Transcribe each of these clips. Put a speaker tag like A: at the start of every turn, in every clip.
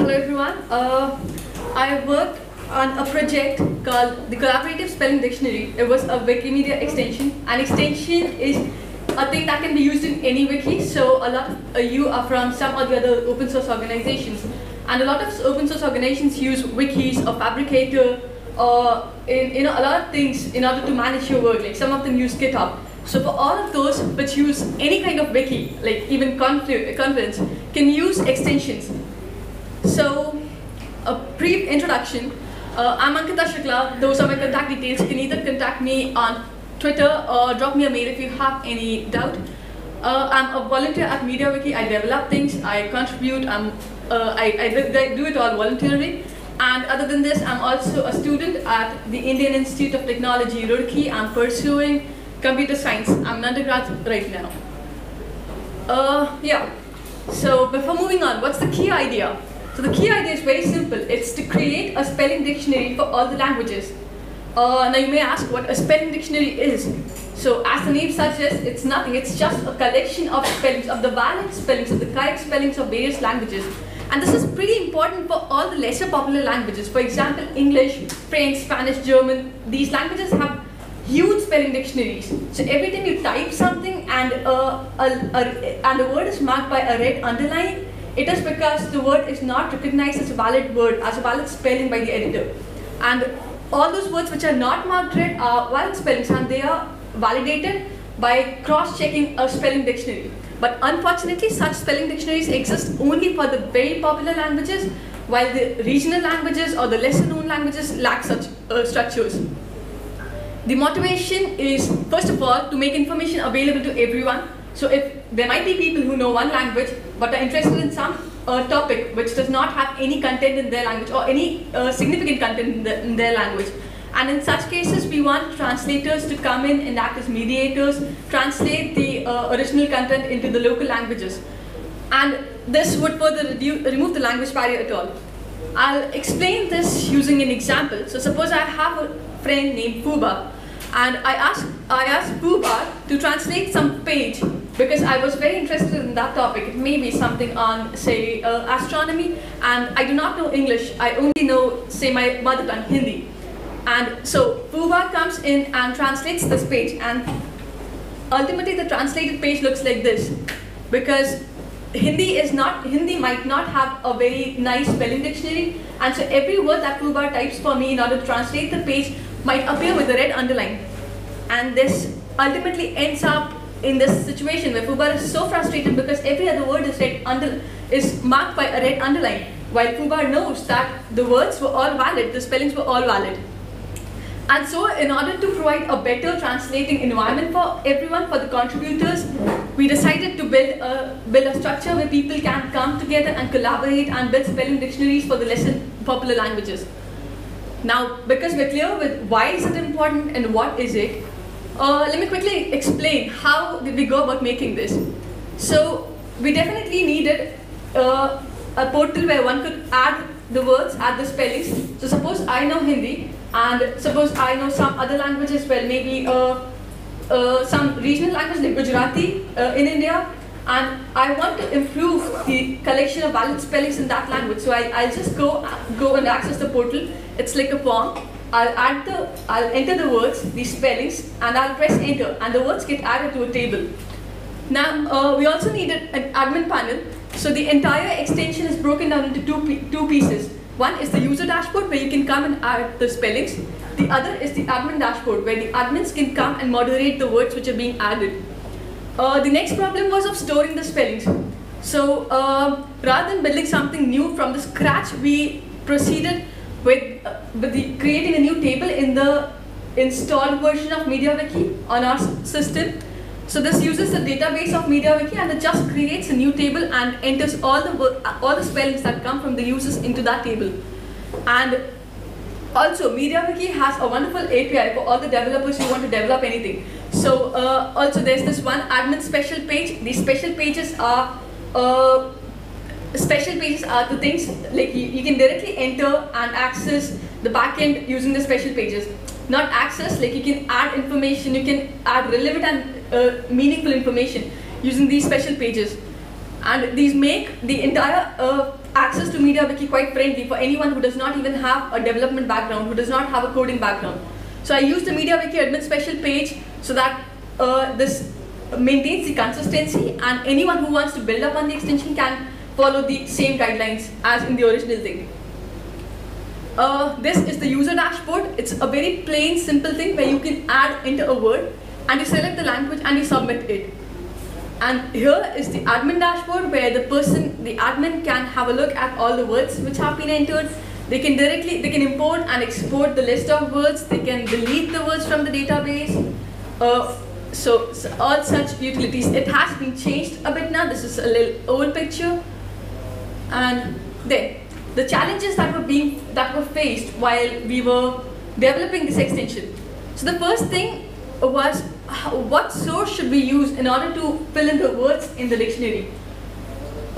A: hello everyone. Uh, I worked on a project called the Collaborative Spelling Dictionary. It was a Wikimedia extension. An extension is a thing that can be used in any wiki. So a lot of uh, you are from some of the other open source organizations. And a lot of open source organizations use wikis or Phabricator or in, you know, a lot of things in order to manage your work. Like some of them use GitHub. So for all of those which use any kind of wiki, like even Conflu Confluence, can use extensions. So a brief introduction. Uh, I'm Ankita Shukla. Those are my contact details. You can either contact me on Twitter or drop me a mail if you have any doubt. Uh, I'm a volunteer at MediaWiki. I develop things, I contribute, I'm, uh, I, I do it all voluntarily. And other than this, I'm also a student at the Indian Institute of Technology, Roorkee. I'm pursuing computer science. I'm an undergrad right now. Uh, yeah. So before moving on, what's the key idea? So the key idea is very simple. It's to create a spelling dictionary for all the languages. Uh, now you may ask what a spelling dictionary is. So as the name suggests, it's nothing. It's just a collection of spellings, of the valid spellings, of the correct spellings of various languages. And this is pretty important for all the lesser popular languages. For example, English, French, Spanish, German. These languages have huge spelling dictionaries. So every time you type something and, uh, a, a, and the word is marked by a red underline, it is because the word is not recognized as a valid word, as a valid spelling by the editor. And all those words which are not marked red are valid spellings and they are validated by cross-checking a spelling dictionary. But unfortunately, such spelling dictionaries exist only for the very popular languages, while the regional languages or the lesser known languages lack such uh, structures. The motivation is, first of all, to make information available to everyone. So if there might be people who know one language, but are interested in some uh, topic which does not have any content in their language or any uh, significant content in, the, in their language, and in such cases, we want translators to come in and act as mediators, translate the uh, original content into the local languages. And this would further remove the language barrier at all. I'll explain this using an example. So suppose I have a friend named Fuba, and I ask, I asked Fuba to translate some page because I was very interested in that topic. It may be something on, say, uh, astronomy, and I do not know English. I only know, say, my mother tongue, Hindi. And so Fuba comes in and translates this page and ultimately the translated page looks like this because Hindi is not, Hindi might not have a very nice spelling dictionary and so every word that Fuba types for me in order to translate the page might appear with a red underline. And this ultimately ends up in this situation where Fuba is so frustrated because every other word is red under, is marked by a red underline while Fuba knows that the words were all valid, the spellings were all valid. And so in order to provide a better translating environment for everyone, for the contributors, we decided to build a, build a structure where people can come together and collaborate and build spelling dictionaries for the less popular languages. Now, because we're clear with why is it important and what is it, uh, let me quickly explain how did we go about making this. So we definitely needed uh, a portal where one could add the words, add the spellings. So suppose I know Hindi, and suppose I know some other languages well, maybe uh, uh, some regional language like Gujarati uh, in India, and I want to improve the collection of valid spellings in that language. So I, I'll just go go and access the portal. It's like a form. I'll the, I'll enter the words, the spellings, and I'll press enter, and the words get added to a table. Now, uh, we also needed an admin panel. So the entire extension is broken down into two, two pieces. One is the user dashboard where you can come and add the spellings. The other is the admin dashboard where the admins can come and moderate the words which are being added. Uh, the next problem was of storing the spellings. So uh, rather than building something new from the scratch, we proceeded with, uh, with the, creating a new table in the installed version of MediaWiki on our system so this uses the database of MediaWiki and it just creates a new table and enters all the all the spellings that come from the users into that table. And also MediaWiki has a wonderful API for all the developers who want to develop anything. So uh, also there's this one admin special page. These special pages are uh, special pages are the things like you, you can directly enter and access the backend using the special pages. Not access, like you can add information, you can add relevant and uh, meaningful information using these special pages. And these make the entire uh, access to MediaWiki quite friendly for anyone who does not even have a development background, who does not have a coding background. So I use the MediaWiki admin special page so that uh, this maintains the consistency and anyone who wants to build up on the extension can follow the same guidelines as in the original thing. Uh, this is the user dashboard. It's a very plain, simple thing where you can add into a word and you select the language and you submit it. And here is the admin dashboard where the person, the admin can have a look at all the words which have been entered. They can directly, they can import and export the list of words. They can delete the words from the database. Uh, so, so, all such utilities. It has been changed a bit now. This is a little old picture. And then, the challenges that were being, that were faced while we were developing this extension. So the first thing was what source should we use in order to fill in the words in the dictionary?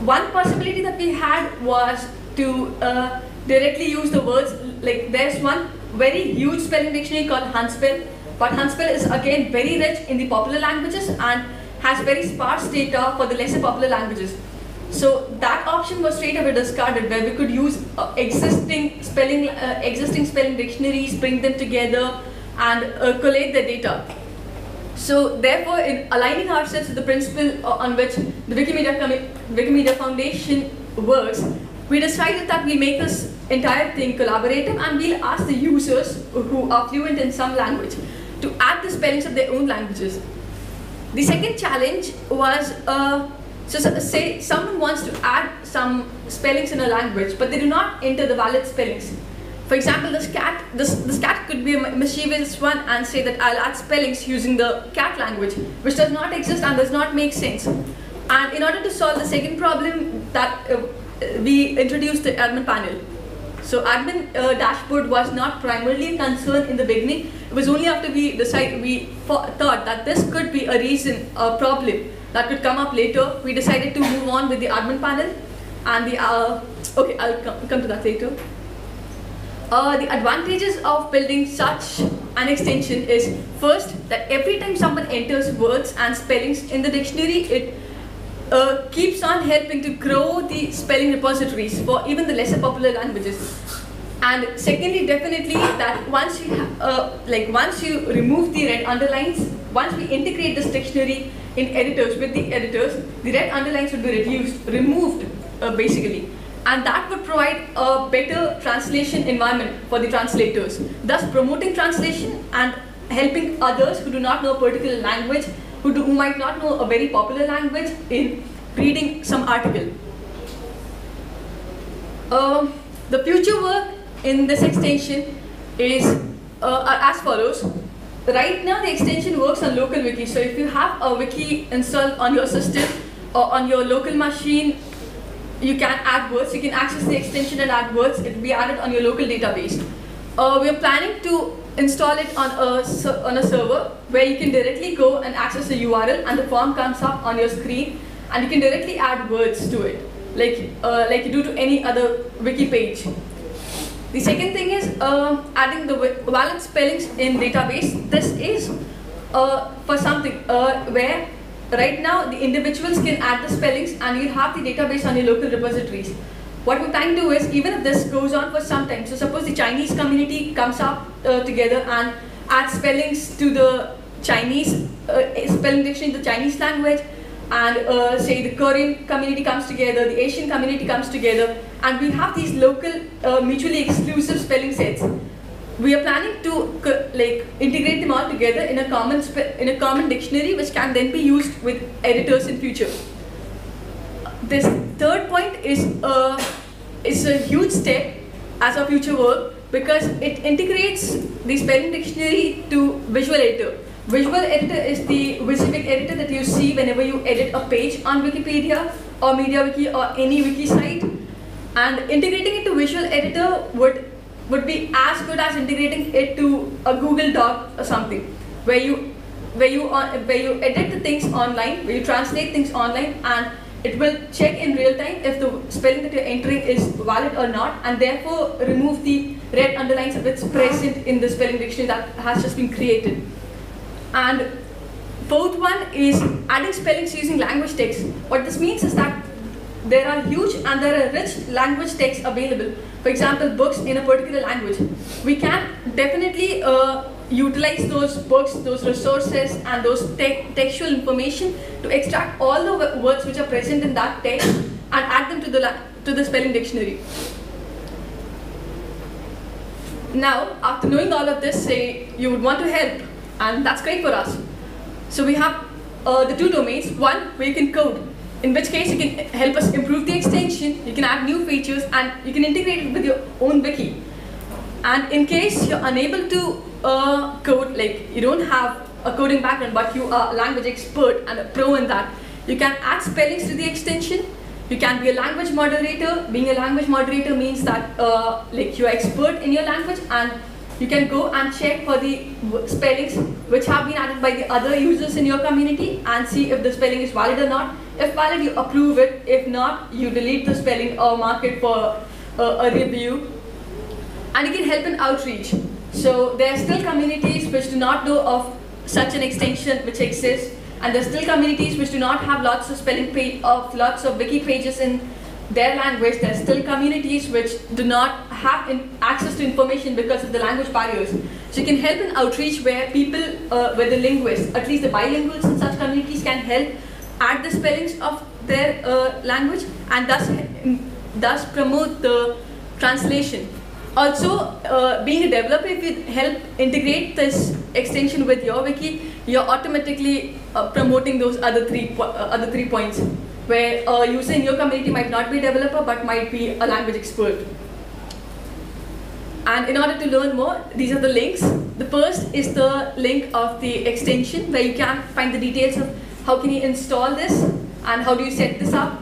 A: One possibility that we had was to uh, directly use the words, like there's one very huge spelling dictionary called Hunspell, but Hunspell is again very rich in the popular languages and has very sparse data for the lesser popular languages. So that option was straight away discarded where we could use uh, existing spelling, uh, existing spelling dictionaries, bring them together and uh, collate the data. So therefore, in aligning ourselves with the principle uh, on which the Wikimedia, Wikimedia Foundation works, we decided that we make this entire thing collaborative and we'll ask the users who are fluent in some language to add the spellings of their own languages. The second challenge was, uh, so say someone wants to add some spellings in a language, but they do not enter the valid spellings. For example, this cat, this, this cat could be a mischievous one and say that I'll add spellings using the cat language, which does not exist and does not make sense. And in order to solve the second problem, that uh, we introduced the admin panel. So admin uh, dashboard was not primarily a concern in the beginning. It was only after we decided, we thought that this could be a reason, a problem that could come up later. We decided to move on with the admin panel. And the, uh, okay, I'll come, come to that later. Uh, the advantages of building such an extension is first that every time someone enters words and spellings in the dictionary, it uh, keeps on helping to grow the spelling repositories for even the lesser popular languages. And secondly, definitely that once you uh, like once you remove the red underlines, once we integrate this dictionary in editors with the editors, the red underlines would be reduced, removed uh, basically and that would provide a better translation environment for the translators, thus promoting translation and helping others who do not know a particular language, who, do, who might not know a very popular language in reading some article. Uh, the future work in this extension is uh, as follows. Right now the extension works on local wiki, so if you have a wiki installed on your system or on your local machine you can add words, you can access the extension and add words, it will be added on your local database. Uh, we are planning to install it on a, on a server where you can directly go and access the URL and the form comes up on your screen and you can directly add words to it like, uh, like you do to any other wiki page. The second thing is uh, adding the valid spellings in database. This is uh, for something uh, where right now the individuals can add the spellings and you have the database on your local repositories. What we're trying to do is, even if this goes on for some time, so suppose the Chinese community comes up uh, together and adds spellings to the Chinese uh, spelling dictionary in the Chinese language, and uh, say the Korean community comes together, the Asian community comes together, and we have these local uh, mutually exclusive spelling sets we are planning to like integrate them all together in a common in a common dictionary which can then be used with editors in future. This third point is a, is a huge step as our future work because it integrates the spelling dictionary to visual editor. Visual editor is the WYSIWYG editor that you see whenever you edit a page on Wikipedia or MediaWiki or any wiki site. And integrating it to visual editor would would be as good as integrating it to a Google Doc or something, where you where you on, where you edit the things online, where you translate things online, and it will check in real time if the spelling that you're entering is valid or not, and therefore remove the red underlines that's present in the spelling dictionary that has just been created. And fourth one is adding spellings using language text. What this means is that there are huge and there are rich language texts available. For example, books in a particular language. We can definitely uh, utilize those books, those resources, and those te textual information to extract all the words which are present in that text and add them to the to the spelling dictionary. Now, after knowing all of this, say you would want to help, and that's great for us. So we have uh, the two domains. One, where you can code, in which case you can help us improve the extension, you can add new features, and you can integrate it with your own wiki. And in case you're unable to uh, code, like you don't have a coding background, but you are a language expert and a pro in that, you can add spellings to the extension. You can be a language moderator. Being a language moderator means that uh, like you're expert in your language and you can go and check for the spellings which have been added by the other users in your community and see if the spelling is valid or not. If valid, you approve it. If not, you delete the spelling or mark it for uh, a review. And you can help in outreach. So there are still communities which do not know of such an extension which exists. And there are still communities which do not have lots of spelling page of lots of wiki pages in their language. There are still communities which do not have access to information because of the language barriers. So you can help in outreach where people, uh, where the linguists, at least the bilinguals in such communities can help add the spellings of their uh, language and thus, thus promote the translation. Also, uh, being a developer, if you help integrate this extension with your wiki, you're automatically uh, promoting those other three, uh, other three points where a user in your community might not be a developer but might be a language expert. And in order to learn more, these are the links. The first is the link of the extension where you can find the details of how can you install this and how do you set this up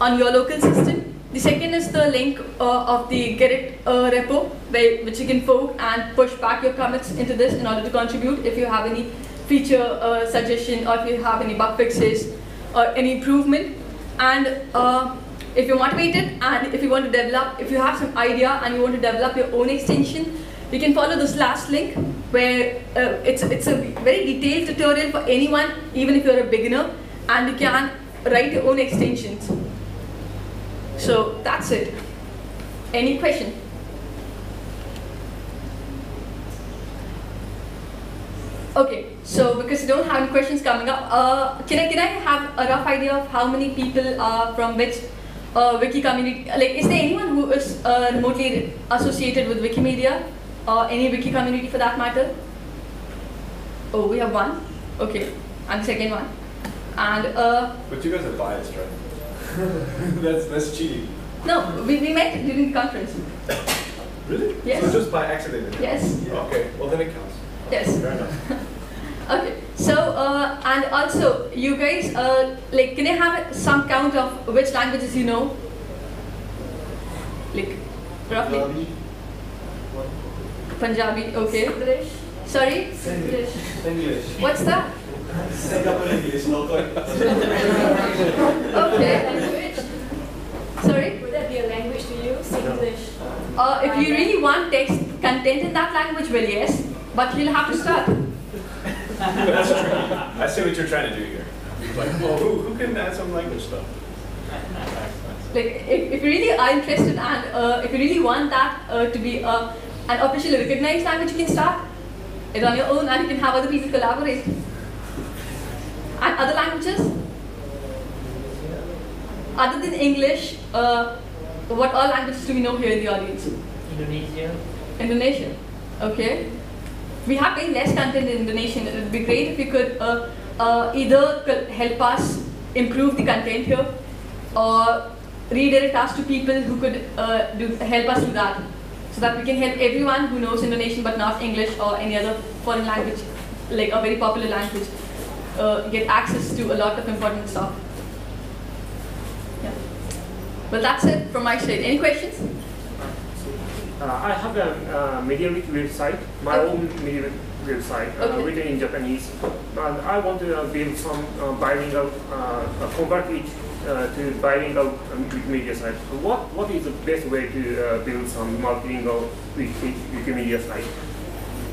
A: on your local system. The second is the link uh, of the Gerrit uh, repo where, which you can poke and push back your commits into this in order to contribute if you have any feature uh, suggestion or if you have any bug fixes or any improvement. And uh, if you're motivated and if you want to develop, if you have some idea and you want to develop your own extension, you can follow this last link where uh, it's, it's a very detailed tutorial for anyone, even if you're a beginner, and you can write your own extensions. So that's it. Any question? Okay, so because you don't have any questions coming up, uh, can I can I have a rough idea of how many people are from which uh, wiki community? Like, is there anyone who is uh, remotely associated with Wikimedia or any wiki community for that matter? Oh, we have one. Okay, and the second one, and uh.
B: But you guys are biased, right? that's that's cheating.
A: No, we, we met during the conference.
B: Really?
A: Yes.
B: So just by accident?
A: Yes.
B: Okay, well then it counts.
A: Yes.
B: Fair enough.
A: okay, so, uh, and also, you guys, uh, like, can I have some count of which languages you know? Like, roughly? Punjabi, okay.
C: English.
A: Sorry?
C: English.
B: English.
A: What's that?
B: English,
A: Okay.
C: Language.
A: Sorry?
C: Would that be a language to you? English.
A: Uh, if you really want text content in that language, well, yes, but you'll have to start.
B: That's true. I see what you're trying to do here. Like, well, who, who can add some language stuff?
A: Like, if, if you really are interested and uh, if you really want that uh, to be uh, an officially recognized language, you can start it on your own and you can have other people collaborate. And other languages? Other than English, uh, what all languages do we know here in the audience?
D: Indonesia.
A: Indonesian. Okay. We have very less content in Indonesian. It would be great if you could uh, uh, either help us improve the content here or redirect us to people who could uh, do, help us do that so that we can help everyone who knows Indonesian but not English or any other foreign language, like a very popular language, uh, get access to a lot of important stuff. Yeah. Well, that's it from my side. Any questions?
E: Uh, I have a uh, MediaWiki website, my
A: Okay.
E: own Media website, uh,
A: Okay.
E: written in Japanese. And I want to uh, build some uh, bilingual, convert it uh, to bilingual um, Wikimedia site. So what, what is the best way to uh, build some multilingual Wiki, Wikimedia site?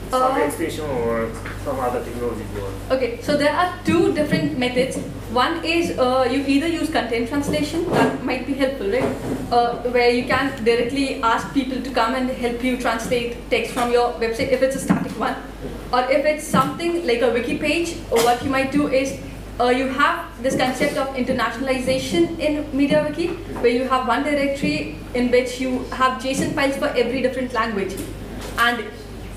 E: Some extension or some other technology?
A: Okay, so there are two different methods. One is uh, you either use content translation, that might be helpful, right? Uh, where you can directly ask people to come and help you translate text from your website if it's a static one. Or if it's something like a wiki page, what you might do is uh, you have this concept of internationalization in MediaWiki, where you have one directory in which you have JSON files for every different language. And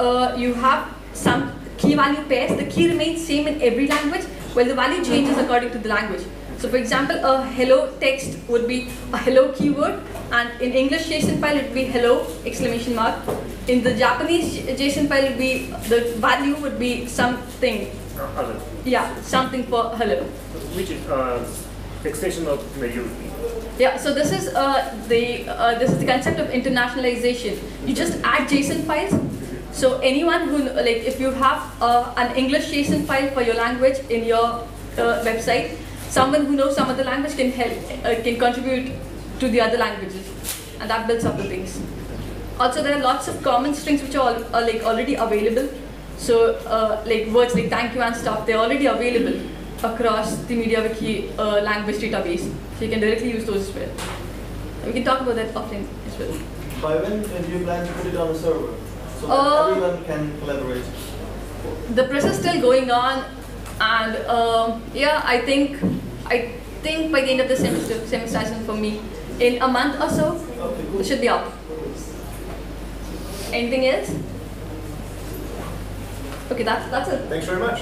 A: uh, you have some key value pairs. The key remains same in every language, while the value changes according to the language. So for example, a hello text would be a hello keyword, and in English JSON file it would be hello exclamation mark. In the Japanese JSON file, it would be the value would be something,
E: Uh, other,
A: yeah, something for hello.
E: which is uh, extension of MediaWiki.
A: Yeah, so this is uh, the uh, this is the concept of internationalization. You just add JSON files. So anyone who like if you have uh, an English JSON file for your language in your uh, website, someone who knows some other language can help uh, can contribute to the other languages, and that builds up the things. Also, there are lots of common strings which are, all, are like already available. So uh, like words like thank you and stuff, they're already available across the MediaWiki uh, language database. So you can directly use those as well. We can talk about that offline as well.
D: By when do you plan to put it on a server? So that
A: Uh,
D: everyone can collaborate.
A: The process is still going on, and um, yeah, I think I think by the end of the semester, semester as for me, in a month or so,
D: Okay,
A: it should be up. Anything else? Okay, that's that's it.
B: Thanks very much.